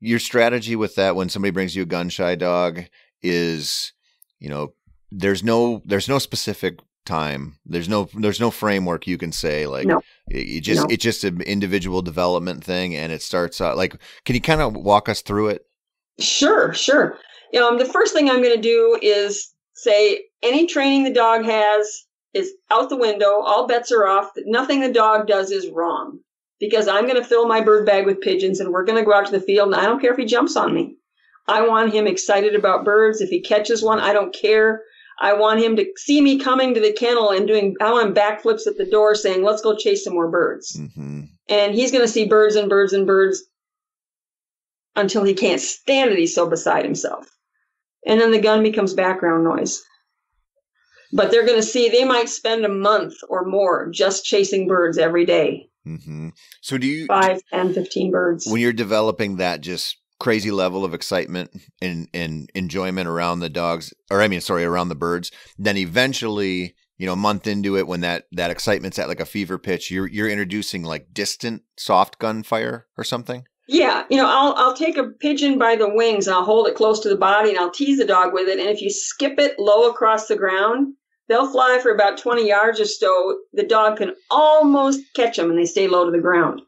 your strategy with that when somebody brings you a gun shy dog is, you know, there's no there's no specific time. There's no there's no framework you can say like No. it, just No. it's just an individual development thing and it starts out like can you kind of walk us through it? Sure, sure. Um, the first thing I'm going to do is say any training the dog has is out the window. All bets are off. Nothing the dog does is wrong because I'm going to fill my bird bag with pigeons and we're going to go out to the field and I don't care if he jumps on me. I want him excited about birds. If he catches one, I don't care. I want him to see me coming to the kennel and doing, I want backflips at the door saying, let's go chase some more birds hmm and he's going to see birds and birds and birds until he can't stand it. He's so beside himself. And then the gun becomes background noise. But they're going to see, they might spend a month or more just chasing birds every day hmm So do you five, ten, fifteen birds. when you're developing that just crazy level of excitement and, and enjoyment around the dogs or I mean sorry around the birds then eventually you know a month into it when that that excitement's at like a fever pitch you're you're introducing like distant soft gunfire or something Yeah, you know, I'll I'll take a pigeon by the wings and I'll hold it close to the body and I'll tease the dog with it. And if you skip it low across the ground, they'll fly for about 20 yards or so. The dog can almost catch them and they stay low to the ground.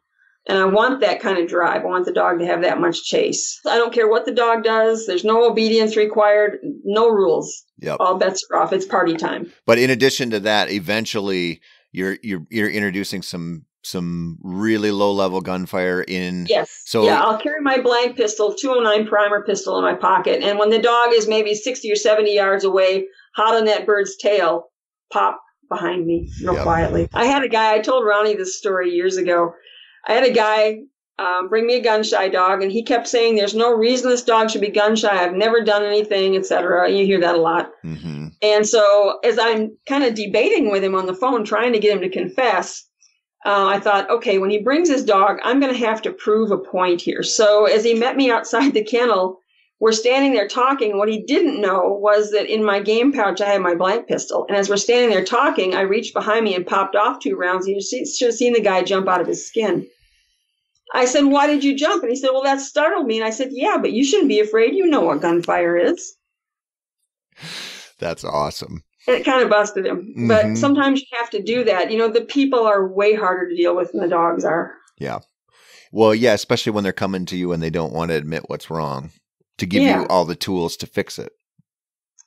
And I want that kind of drive. I want the dog to have that much chase. I don't care what the dog does. There's no obedience required, no rules. yep All bets are off. It's party time. but in addition to that eventually you're you're you're introducing some some really low level gunfire in Yes. So- yeah, I'll carry my blank pistol, 209 primer pistol in my pocket. And when the dog is maybe 60 or 70 yards away, hot on that bird's tail, pop behind me real Yep. quietly. I had a guy, I told Ronnie this story years ago. I had a guy um, bring me a gun shy dog, and he kept saying, There's no reason this dog should be gun shy. I've never done anything, etc. You hear that a lot. hmm And so, as I'm kind of debating with him on the phone, trying to get him to confess, uh, I thought, okay, when he brings his dog, I'm going to have to prove a point here. So, as he met me outside the kennel, we're standing there talking. What he didn't know was that in my game pouch, I had my blank pistol. And as we're standing there talking, I reached behind me and popped off two rounds. You should should have seen the guy jump out of his skin. I said, Why did you jump? And he said, Well, that startled me. And I said, Yeah, but you shouldn't be afraid. You know what gunfire is. that's awesome And it kind of busted him. But Mhm. sometimes you have to do that. You know, the people are way harder to deal with than the dogs are. Yeah. Well, yeah, especially when they're coming to you and they don't want to admit what's wrong to give Yeah. you all the tools to fix it.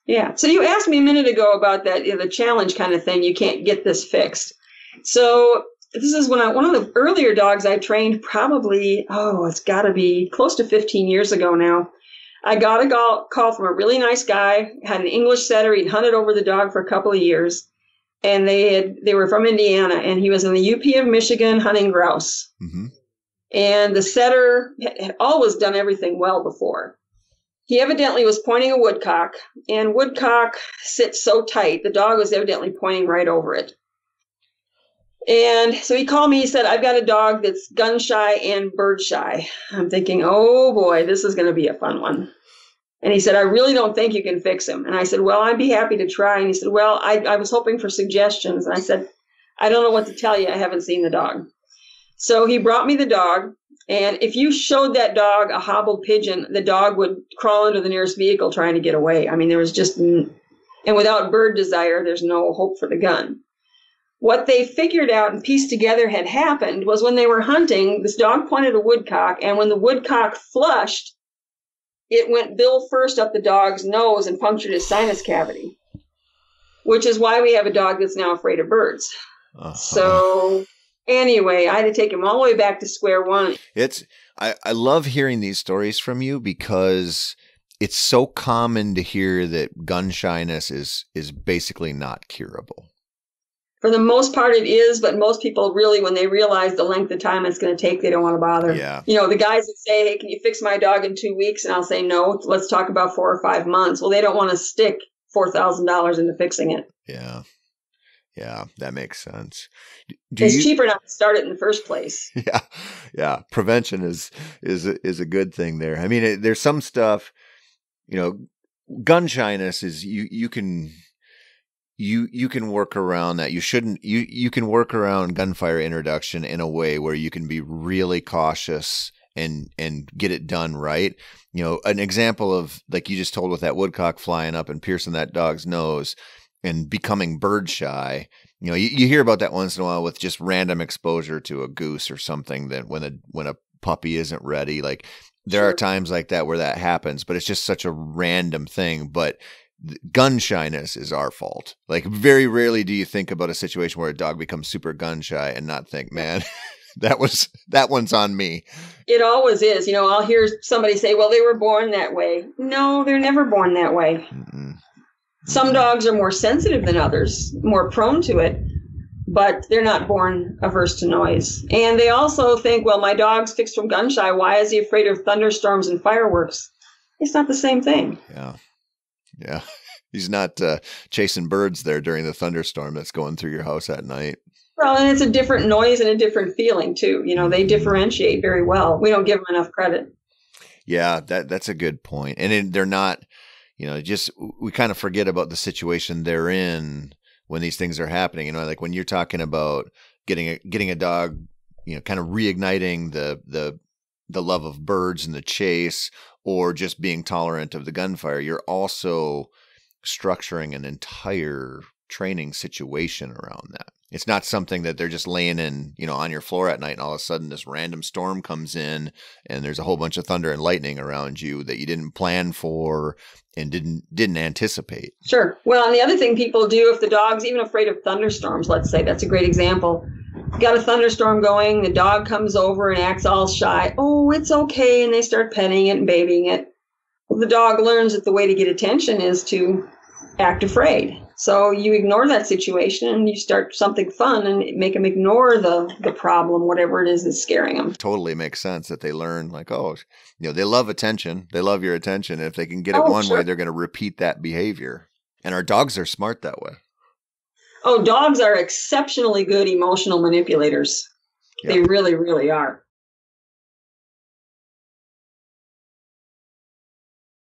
Yeah. So you asked me a minute ago about that, you know, the challenge kind of thing. You can't get this fixed. So this is when I, one of the earlier dogs I trained probably, oh, it's got to be close to 15 years ago now. I got a call, call from a really nice guy, had an English setter. He'd hunted over the dog for a couple of years. And they had, they were from Indiana and he was in the UP of Michigan hunting grouse. hmm and the setter had always done everything well before. He evidently was pointing a woodcock, and woodcock sits so tight, the dog was evidently pointing right over it. And so he called me, he said, I've got a dog that's gun shy and bird shy. I'm thinking, oh boy, this is going to be a fun one. And he said, I really don't think you can fix him. And I said, Well, I'd be happy to try. And he said, Well, I, I was hoping for suggestions. And I said, I don't know what to tell you. I haven't seen the dog. So he brought me the dog. And if you showed that dog a hobbled pigeon, the dog would crawl into the nearest vehicle trying to get away. I mean, there was just, and without bird desire, there's no hope for the gun. What they figured out and pieced together had happened was when they were hunting, this dog pointed a woodcock, and when the woodcock flushed, it went bill first up the dog's nose and punctured his sinus cavity, which is why we have a dog that's now afraid of birds. Uh-huh. So, anyway, I had to take him all the way back to square one. It's I, I love hearing these stories from you because it's so common to hear that gun shyness is is basically not curable. For the most part, it is, but most people really, when they realize the length of time it's going to take, they don't want to bother. Yeah. You know, the guys that say, hey, can you fix my dog in two weeks? And I'll say, no, let's talk about four or five months. Well, they don't want to stick $4,000 into fixing it. Yeah. Yeah, that makes sense. Do it's you cheaper not to start it in the first place. yeah yeah prevention is is a, is a good thing there i mean it, there's some stuff you know gun shyness is you you can you you can work around that you shouldn't you you can work around gunfire introduction in a way where you can be really cautious and and get it done right. You know, an example of like you just told with that woodcock flying up and piercing that dog's nose and becoming bird shy. You know, you, you hear about that once in a while with just random exposure to a goose or something that when a when a puppy isn't ready, like there sure. are times like that where that happens, but it's just such a random thing. But gun shyness is our fault. Like very rarely do you think about a situation where a dog becomes super gun shy and not think, man, that was that one's on me. It always is. You know, I'll hear somebody say, "Well, they were born that way." No, they're never born that way. Mm-mm. Some dogs are more sensitive than others, more prone to it, but they're not born averse to noise. And they also think, "Well, my dog's fixed from gun shy. Why is he afraid of thunderstorms and fireworks?" It's not the same thing. Yeah. Yeah. He's not uh, chasing birds there during the thunderstorm that's going through your house at night. Well, and it's a different noise and a different feeling too. You know, they mm-hmm. differentiate very well. We don't give them enough credit. Yeah, that that's a good point. And it, they're not, you know, just we kind of forget about the situation they're in when these things are happening. You know, like when you're talking about getting a getting a dog, you know, kind of reigniting the the the love of birds and the chase or just being tolerant of the gunfire, you're also structuring an entire training situation around that. It's not something that they're just laying in, you know, on your floor at night and all of a sudden this random storm comes in and there's a whole bunch of thunder and lightning around you that you didn't plan for and didn't didn't anticipate. Sure. Well, and the other thing people do if the dog's even afraid of thunderstorms, let's say, that's a great example. Got a thunderstorm going, the dog comes over and acts all shy. Oh, it's okay, and they start petting it and babying it. The dog learns that the way to get attention is to act afraid. So you ignore that situation and you start something fun and make them ignore the the problem, whatever it is that's scaring them. Totally makes sense that they learn like, oh, you know, they love attention. They love your attention. if they can get it oh, one sure. way, they're going to repeat that behavior. And our dogs are smart that way. Oh, dogs are exceptionally good emotional manipulators. They really, really are.